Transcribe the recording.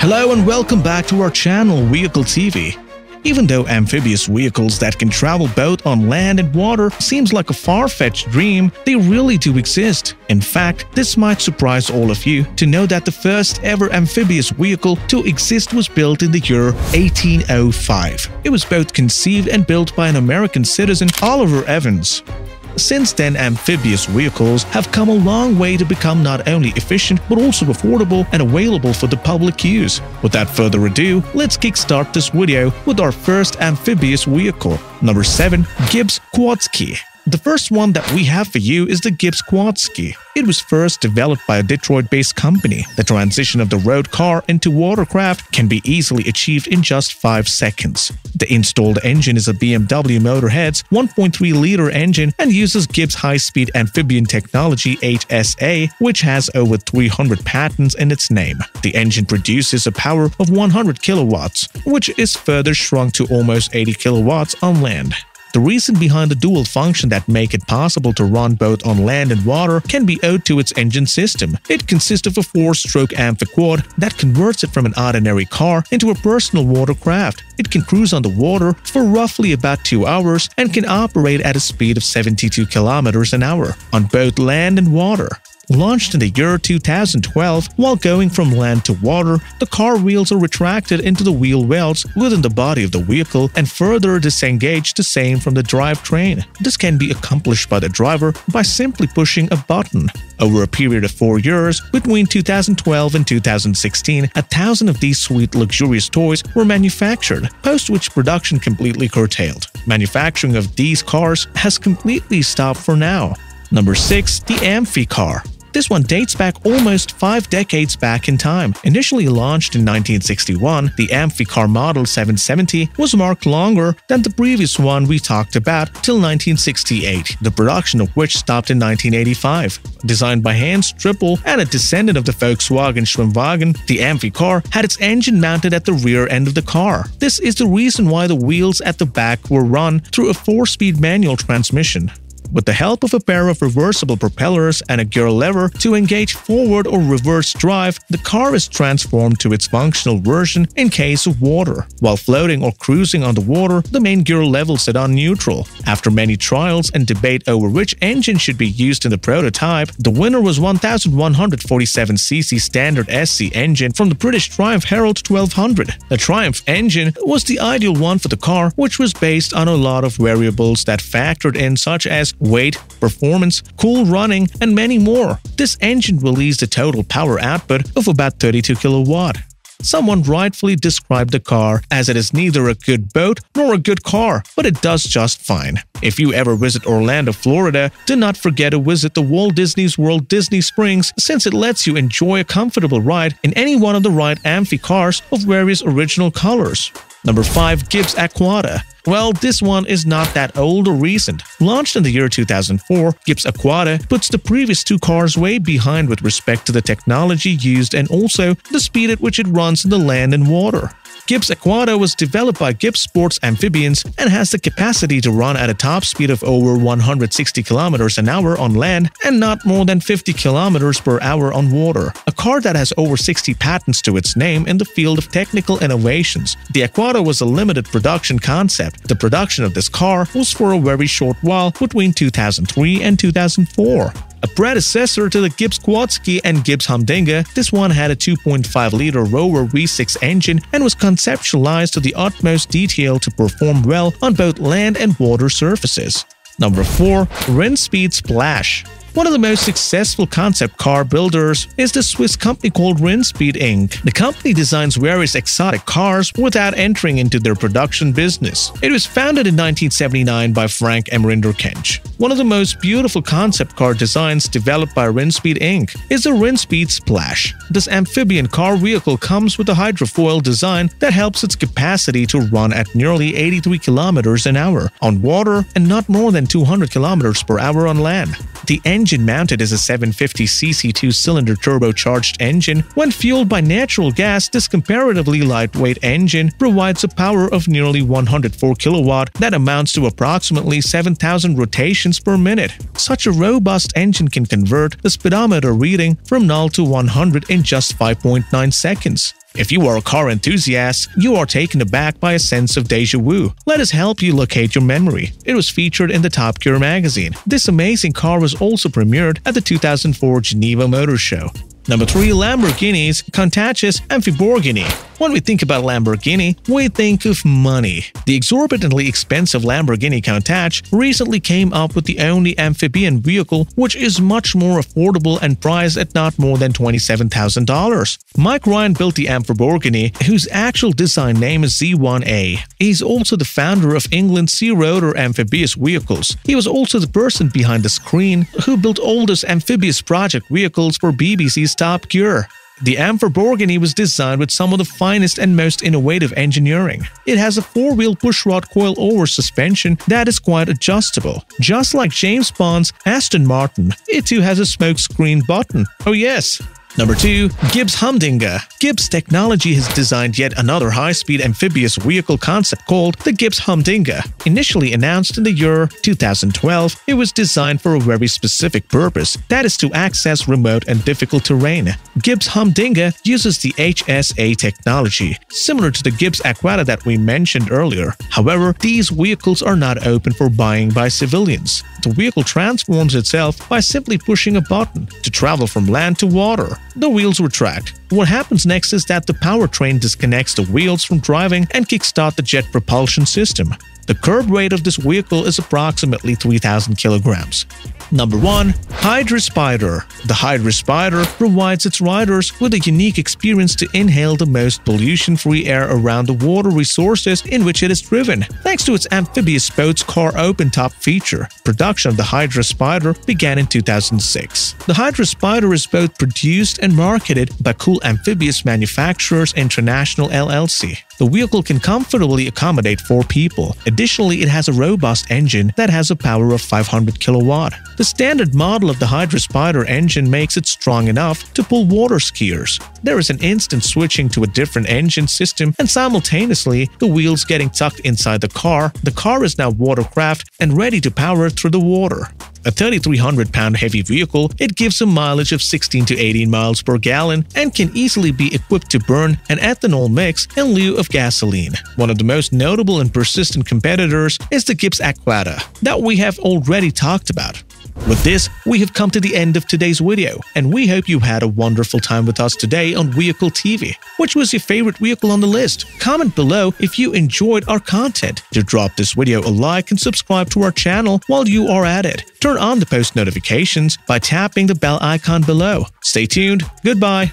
Hello and welcome back to our channel Vehicle TV. Even though amphibious vehicles that can travel both on land and water seems like a far-fetched dream, they really do exist. In fact, this might surprise all of you to know that the first ever amphibious vehicle to exist was built in the year 1805. It was both conceived and built by an American citizen, Oliver Evans. Since then, amphibious vehicles have come a long way to become not only efficient but also affordable and available for the public use. Without further ado, let's kickstart this video with our first amphibious vehicle. Number 7. Gibbs Quadski the first one that we have for you is the Gibbs Quadski. It was first developed by a Detroit-based company. The transition of the road car into watercraft can be easily achieved in just 5 seconds. The installed engine is a BMW Motorrad's 1.3-liter engine and uses Gibbs high-speed amphibian technology HSA, which has over 300 patents in its name. The engine produces a power of 100 kilowatts, which is further shrunk to almost 80 kilowatts on land. The reason behind the dual function that make it possible to run both on land and water can be owed to its engine system. It consists of a four-stroke amphiquad that converts it from an ordinary car into a personal watercraft. It can cruise on the water for roughly about 2 hours and can operate at a speed of 72 kilometers an hour on both land and water. Launched in the year 2012, while going from land to water, the car wheels are retracted into the wheel wells within the body of the vehicle and further disengage the same from the drivetrain. This can be accomplished by the driver by simply pushing a button. Over a period of four years, between 2012 and 2016, a thousand of these sweet luxurious toys were manufactured, post which production completely curtailed. Manufacturing of these cars has completely stopped for now. Number 6. The Amphicar this one dates back almost five decades back in time. Initially launched in 1961, the Amphicar Model 770 was marked longer than the previous one we talked about till 1968, the production of which stopped in 1985. Designed by Hans Trippel and a descendant of the Volkswagen Schwimmwagen, the Amphicar had its engine mounted at the rear end of the car. This is the reason why the wheels at the back were run through a four-speed manual transmission with the help of a pair of reversible propellers and a gear lever to engage forward or reverse drive, the car is transformed to its functional version in case of water. While floating or cruising on the water, the main gear levels it on neutral. After many trials and debate over which engine should be used in the prototype, the winner was 1147cc standard SC engine from the British Triumph Herald 1200. The Triumph engine was the ideal one for the car, which was based on a lot of variables that factored in such as weight, performance, cool running, and many more. This engine released a total power output of about 32 kilowatt. Someone rightfully described the car as it is neither a good boat nor a good car, but it does just fine. If you ever visit Orlando, Florida, do not forget to visit the Walt Disney's World Disney Springs since it lets you enjoy a comfortable ride in any one of the ride Amphicars of various original colors. Number 5. Gibbs Aquada well, this one is not that old or recent. Launched in the year 2004, Gibbs Aquada puts the previous two cars way behind with respect to the technology used and also the speed at which it runs in the land and water. Gibbs Aquada was developed by Gibbs Sports Amphibians and has the capacity to run at a top speed of over 160 km an hour on land and not more than 50 km per hour on water. A car that has over 60 patents to its name in the field of technical innovations. The Aquada was a limited production concept. The production of this car was for a very short while between 2003 and 2004. A predecessor to the Gibbs Quadski and Gibbs Humdinger, this one had a 2.5-liter Rover V6 engine and was conceptualized to the utmost detail to perform well on both land and water surfaces. Number 4. Rinspeed Splash one of the most successful concept car builders is the Swiss company called Rinspeed Inc. The company designs various exotic cars without entering into their production business. It was founded in 1979 by Frank M. Rinderknecht. One of the most beautiful concept car designs developed by Rinspeed Inc. is the Rinspeed Splash. This amphibian car vehicle comes with a hydrofoil design that helps its capacity to run at nearly 83 kilometers an hour on water and not more than 200 kilometers per hour on land. The engine mounted is a 750cc two-cylinder turbocharged engine. When fueled by natural gas, this comparatively lightweight engine provides a power of nearly 104 kilowatt that amounts to approximately 7,000 rotations per minute. Such a robust engine can convert the speedometer reading from 0 to 100 in just 5.9 seconds. If you are a car enthusiast, you are taken aback by a sense of deja vu. Let us help you locate your memory. It was featured in the Top Gear magazine. This amazing car was also premiered at the 2004 Geneva Motor Show. Number 3. Lamborghinis, Countach's Amphiborghini when we think about Lamborghini, we think of money. The exorbitantly expensive Lamborghini Countach recently came up with the only amphibian vehicle which is much more affordable and priced at not more than $27,000. Mike Ryan built the Amphiborghini, whose actual design name is Z1A. He's also the founder of England's Sea Rotor amphibious vehicles. He was also the person behind the screen who built oldest amphibious project vehicles for BBC's Top Gear. The Amphiborghini was designed with some of the finest and most innovative engineering. It has a four-wheel pushrod coil-over suspension that is quite adjustable. Just like James Bond's Aston Martin, it too has a smokescreen button. Oh yes, Number 2. Gibbs Humdinger Gibbs Technology has designed yet another high-speed amphibious vehicle concept called the Gibbs Humdinger. Initially announced in the year 2012, it was designed for a very specific purpose, that is to access remote and difficult terrain. Gibbs Humdinger uses the HSA technology, similar to the Gibbs Aquada that we mentioned earlier. However, these vehicles are not open for buying by civilians. The vehicle transforms itself by simply pushing a button to travel from land to water. The wheels retract. What happens next is that the powertrain disconnects the wheels from driving and kickstart the jet propulsion system. The curb weight of this vehicle is approximately 3,000 kilograms. Number 1. Hydra Spyder The Hydra Spyder provides its riders with a unique experience to inhale the most pollution-free air around the water resources in which it is driven. Thanks to its amphibious sports car open-top feature, production of the Hydra Spyder began in 2006. The Hydra Spyder is both produced and marketed by Cool Amphibious Manufacturers International LLC. The vehicle can comfortably accommodate four people. Additionally, it has a robust engine that has a power of 500 kilowatt. The standard model of the Hydra Spyder engine makes it strong enough to pull water skiers. There is an instant switching to a different engine system and simultaneously the wheels getting tucked inside the car. The car is now watercraft and ready to power through the water. A 3,300 pound heavy vehicle, it gives a mileage of 16 to 18 miles per gallon and can easily be equipped to burn an ethanol mix in lieu of gasoline. One of the most notable and persistent competitors is the Gibbs Aquada that we have already talked about. With this, we have come to the end of today's video, and we hope you had a wonderful time with us today on Vehicle TV. Which was your favorite vehicle on the list? Comment below if you enjoyed our content. To drop this video a like and subscribe to our channel while you are at it. Turn on the post notifications by tapping the bell icon below. Stay tuned. Goodbye.